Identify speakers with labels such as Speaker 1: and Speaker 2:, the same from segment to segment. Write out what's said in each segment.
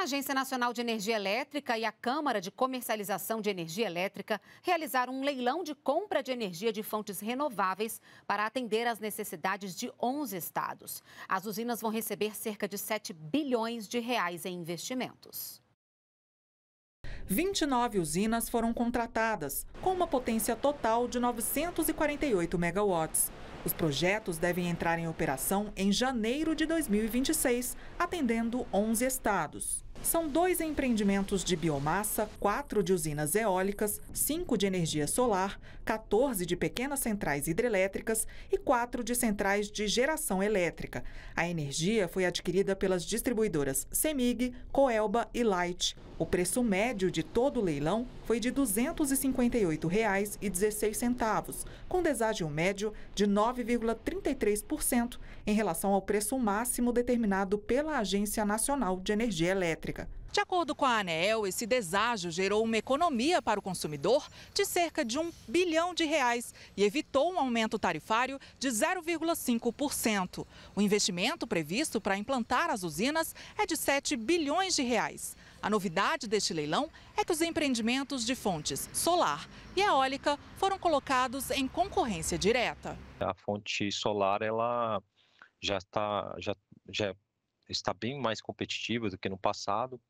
Speaker 1: A Agência Nacional de Energia Elétrica e a Câmara de Comercialização de Energia Elétrica realizaram um leilão de compra de energia de fontes renováveis para atender às necessidades de 11 estados. As usinas vão receber cerca de 7 bilhões de reais em investimentos.
Speaker 2: 29 usinas foram contratadas, com uma potência total de 948 megawatts. Os projetos devem entrar em operação em janeiro de 2026, atendendo 11 estados. São dois empreendimentos de biomassa, quatro de usinas eólicas, cinco de energia solar, 14 de pequenas centrais hidrelétricas e quatro de centrais de geração elétrica. A energia foi adquirida pelas distribuidoras Semig, Coelba e Light. O preço médio de todo o leilão foi de R$ 258,16, com deságio médio de 9,33% em relação ao preço máximo determinado pela Agência Nacional de Energia Elétrica.
Speaker 3: De acordo com a ANEEL, esse deságio gerou uma economia para o consumidor de cerca de um bilhão de reais e evitou um aumento tarifário de 0,5%. O investimento previsto para implantar as usinas é de 7 bilhões de reais. A novidade deste leilão é que os empreendimentos de fontes solar e eólica foram colocados em concorrência direta.
Speaker 4: A fonte solar ela já está, já, já está bem mais competitiva do que no passado.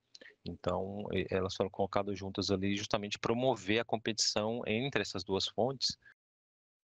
Speaker 4: Então, elas foram colocadas juntas ali justamente promover a competição entre essas duas fontes